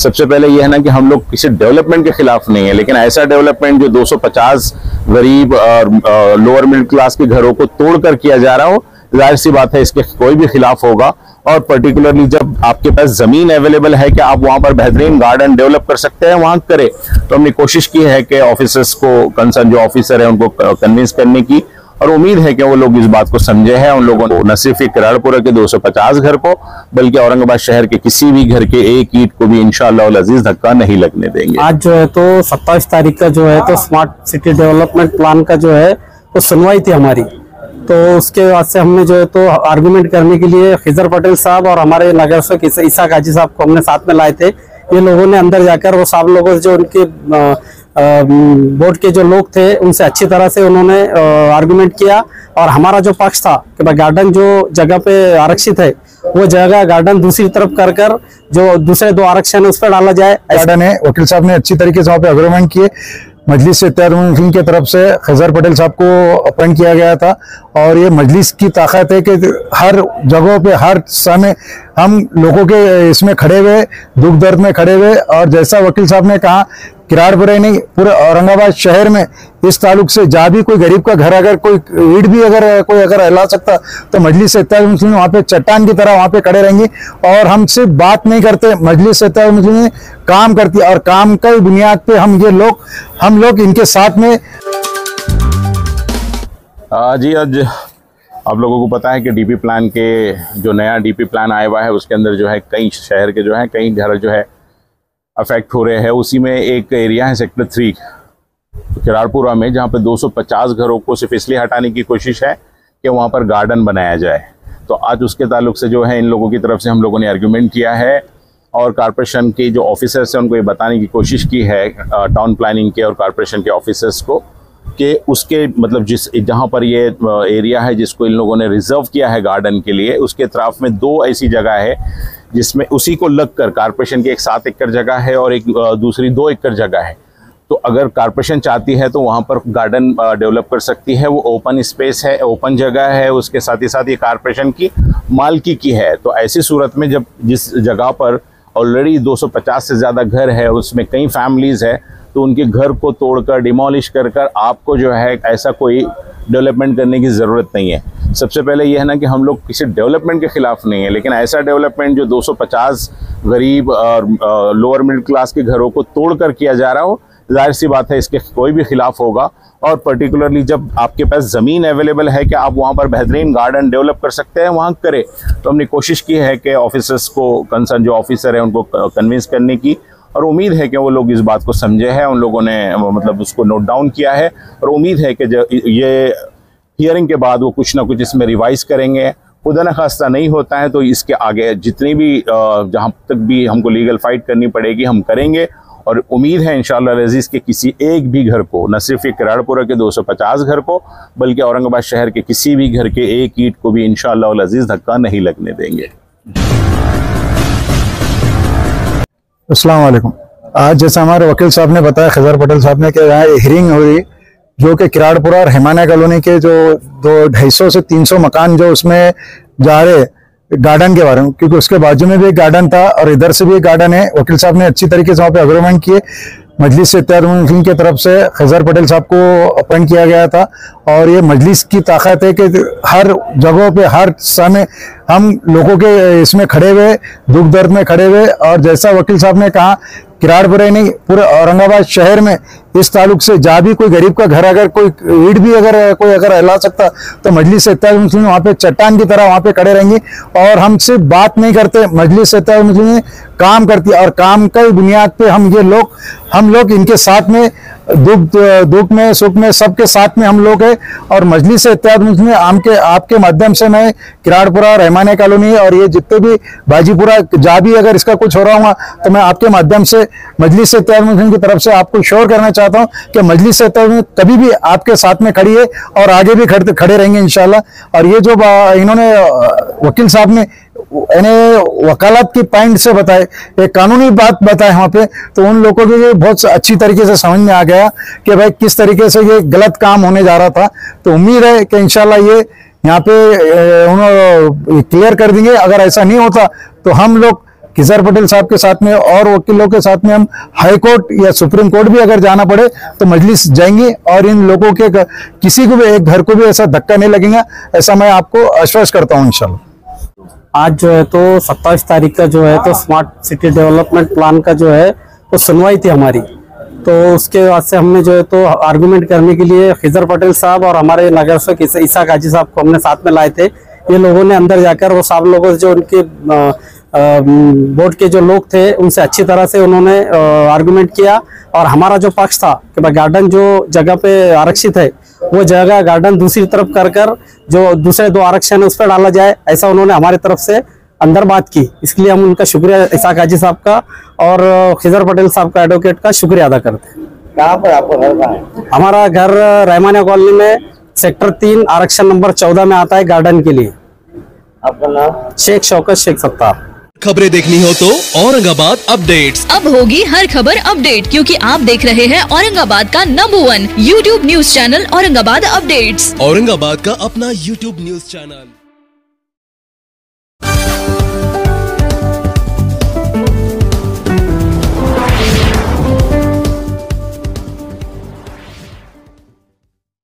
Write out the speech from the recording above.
सबसे पहले यह है ना कि हम लोग किसी डेवलपमेंट के खिलाफ नहीं है, लेकिन ऐसा डेवलपमेंट जो 250 गरीब और लोअर मिडिल क्लास के घरों को तोड़कर किया जा रहा हो, ज़ाहिर सी बात है इसके कोई भी खिलाफ होगा। और पर्टिकुलरली जब आपके पास ज़मीन अवेलेबल है कि आप वहाँ पर बेहतरीन गार्डन डेवलप कर सकते हैं, वहाँ करें तो हमने कोशिश की है कि ऑफिसर्स को कंसर्न जो ऑफिसर है, उनको कन्विंस करने की। और उम्मीद है कि वो लोग इस बात को समझे हैं, उन लोगों को न सिर्फ़ किराड़पुरा के 250 घर को, बल्कि औरंगाबाद शहर के किसी भी घर के एक ईट को भी इंशाल्लाह अज़ीज़ धक्का नहीं लगने देंगे। आज जो है तो सत्ताईस तारीख का जो है तो स्मार्ट सिटी डेवलपमेंट प्लान का जो है तो सुनवाई थी हमारी। तो उसके बाद से हमने जो है तो आर्गुमेंट करने के लिए खिजर पटेल साहब और हमारे नगर से ईसा गाजी साहब को हमने साथ में लाए थे। ये लोगों ने अंदर जाकर वो सब लोगों से जो उनके बोर्ड के जो लोग थे, उनसे अच्छी तरह से उन्होंने आर्गुमेंट किया। और हमारा जो पक्ष था कि भाई गार्डन जो जगह पे आरक्षित है, वो जगह गार्डन दूसरी तरफ़ कर कर जो दूसरे दो आरक्षण है, उस पर डाला जाए। गार्डन है, वकील साहब ने अच्छी तरीके से वहाँ पे अग्रीमेंट किए। मजलिस इत्यादि की तरफ़ से खजर पटेल साहब को अपॉइंट किया गया था। और ये मजलिस की ताकत है कि हर जगहों पे, हर समय हम लोगों के इसमें खड़े हुए, दुख दर्द में खड़े हुए। और जैसा वकील साहब ने कहा किराड़पुरे नहीं, पूरे औरंगाबाद शहर में इस तालुक से जा भी कोई गरीब का घर, अगर कोई ईट भी अगर, कोई अगर हिला सकता तो मजलिस मुस्लिम वहाँ पे चट्टान की तरह वहाँ पे खड़े रहेंगे। और हम सिर्फ़ बात नहीं करते, मजलिस मुस्लिम काम करती और काम की बुनियाद पे हम ये लोग, हम लोग इनके साथ में जी, आज आप लोगों को पता है कि डीपी प्लान के जो नया डीपी प्लान आया हुआ है, उसके अंदर जो है कई शहर के जो है, कई घर जो है अफेक्ट हो रहे हैं। उसी में एक एरिया है सेक्टर थ्री किरारपुरा में, जहाँ पे 250 घरों को सिर्फ़ इसलिए हटाने की कोशिश है कि वहाँ पर गार्डन बनाया जाए। तो आज उसके ताल्लुक से जो है, इन लोगों की तरफ़ से हम लोगों ने आर्ग्यूमेंट किया है और कॉरपोरेशन के जो ऑफिसर्स हैं, उनको ये बताने की कोशिश की है टाउन प्लानिंग के और कॉरपोरेशन के ऑफिसर्स को कि उसके मतलब जिस, जहाँ पर ये एरिया है, जिसको इन लोगों ने रिज़र्व किया है गार्डन के लिए, उसके तरफ़ में दो ऐसी जगह है जिसमें उसी को लगकर कारपोरेशन की एक सात एकड़ जगह है और एक दूसरी दो एकड़ जगह है। तो अगर कारपोरेशन चाहती है तो वहाँ पर गार्डन डेवलप कर सकती है। वो ओपन स्पेस है, ओपन जगह है, उसके साथ ही साथ ये कारपोरेशन की मालकी की है। तो ऐसी सूरत में जब जिस जगह पर ऑलरेडी 250 से ज़्यादा घर है, उसमें कई फैमिलीज़ है तो उनके घर को तोड़कर, डिमोलिश कर कर आपको जो है ऐसा कोई डेवलपमेंट करने की ज़रूरत नहीं है। सबसे पहले यह है ना कि हम लोग किसी डेवलपमेंट के खिलाफ नहीं है, लेकिन ऐसा डेवलपमेंट जो 250 गरीब और लोअर मिडिल क्लास के घरों को तोड़कर किया जा रहा हो, ज़ाहिर सी बात है इसके कोई भी खिलाफ होगा। और पर्टिकुलरली जब आपके पास ज़मीन अवेलेबल है कि आप वहाँ पर बेहतरीन गार्डन डेवलप कर सकते हैं, वहाँ करें। तो हमने कोशिश की है कि ऑफिसर्स को कंसर्न जो ऑफिसर है, उनको कन्विंस करने की। और उम्मीद है कि वो लोग इस बात को समझे हैं, उन लोगों ने मतलब उसको नोट डाउन किया है। और उम्मीद है कि ये हियरिंग के बाद वो कुछ ना कुछ इसमें रिवाइज करेंगे। खुदा न खास्ता नहीं होता है तो इसके आगे जितनी भी जहाँ तक भी हमको लीगल फाइट करनी पड़ेगी, हम करेंगे। और उम्मीद है इंशाल्लाह रजीज़ के किसी एक भी घर को, न सिर्फ़ एक किराड़पुरा के 250 घर को, बल्कि औरंगाबाद शहर के किसी भी घर के एक ईट को भी इंशाल्लाह अज़ीज़ धक्का नहीं लगने देंगे। वालेकुम। आज जैसा हमारे वकील साहब ने बताया खजर पटेल साहब ने कि यहाँ हियरिंग हो रही जो कि किराड़पुरा और हिमाना कॉलोनी के जो दो ढाई सौ से तीन सौ मकान जो उसमें जा रहे गार्डन के बारे में, क्योंकि उसके बाजू में भी एक गार्डन था और इधर से भी एक गार्डन है। वकील साहब ने अच्छी तरीके से वहाँ पे अग्रीमेंट किए। मजलिस इत्यादि की तरफ़ से खजर पटेल साहब को अपॉइंट किया गया था। और ये मजलिस की ताकत है कि हर जगहों पे, हर समय हम लोगों के इसमें खड़े हुए, दुख दर्द में खड़े हुए। और जैसा वकील साहब ने कहा किराड़पुरे नहीं, पूरे औरंगाबाद शहर में इस तालुक से जहाँ भी कोई गरीब का घर, अगर कोई ईट भी अगर, कोई अगर हिला सकता तो मजलिस मुस्लिम वहाँ पे चट्टान की तरह वहाँ पे खड़े रहेंगे। और हम सिर्फ़ बात नहीं करते, मजलिस मुस्लिम काम करती है, और काम की बुनियाद पे हम ये लोग, हम लोग इनके साथ में दुख दुख में, सुख में सबके साथ में हम लोग है और मजलिस इत्यादि मुस्लिम आम के आपके माध्यम से मैं किराड़पुरा, रहमानी कॉलोनी और ये जितने भी बाजीपुरा जा भी अगर इसका कुछ हो रहा हूँ तो मैं आपके माध्यम से मजलिस इत्यादि की तरफ़ से आपको श्योर करना चाहता हूँ कि मजलिस कभी भी आपके साथ में खड़ी है और आगे भी खड़े रहेंगे इंशाल्लाह। और ये जो इन्होंने, वकील साहब ने यानी वकालत की पॉइंट से बताए, एक कानूनी बात बताए वहाँ पे तो उन लोगों को ये बहुत अच्छी तरीके से समझ में आ गया कि भाई किस तरीके से ये गलत काम होने जा रहा था। तो उम्मीद है कि इंशाल्लाह ये यहाँ पे उन्होंने क्लियर कर देंगे। अगर ऐसा नहीं होता तो हम लोग किजर पटेल साहब के साथ में और वकीलों के साथ में हम हाई कोर्ट या सुप्रीम कोर्ट भी अगर जाना पड़े तो मजलिस जाएँगे और इन लोगों के किसी को भी, एक घर को भी ऐसा धक्का नहीं लगेगा। ऐसा मैं आपको आश्वस्त करता हूँ इंशाल्लाह। आज जो है तो सत्ताईस तारीख का जो है तो स्मार्ट सिटी डेवलपमेंट प्लान का जो है तो सुनवाई थी हमारी। तो उसके बाद से हमने जो है तो आर्गूमेंट करने के लिए खिजर पटेल साहब और हमारे नगर सेवक ईसा- गाजी साहब को हमने साथ में लाए थे। ये लोगों ने अंदर जाकर वो साहब लोगों से जो उनके बोर्ड के जो लोग थे उनसे अच्छी तरह से उन्होंने आर्गूमेंट किया। और हमारा जो पक्ष था कि भाई गार्डन जो जगह पे आरक्षित है वो जगह गार्डन दूसरी तरफ़ कर कर जो दूसरे दो आरक्षण है उस पर डाला जाए ऐसा उन्होंने हमारे तरफ़ से अंदर बात की। इसलिए हम उनका शुक्रिया इसाक हाजी साहब का और खिजर पटेल साहब का एडवोकेट का शुक्रिया अदा करते हैं। कहाँ पर आपको घर कहाँ है? हमारा घर रहमानिया कॉलोनी में सेक्टर तीन आरक्षण नंबर चौदह में आता है गार्डन के लिए। आपका नाम? शेख शौकत शेख सत्तार। खबरें देखनी हो तो औरंगाबाद अपडेट्स अब होगी हर खबर अपडेट क्योंकि आप देख रहे हैं औरंगाबाद का number one YouTube news channel Aurangabad updates Aurangabad का अपना यूट्यूब न्यूज़ चैनल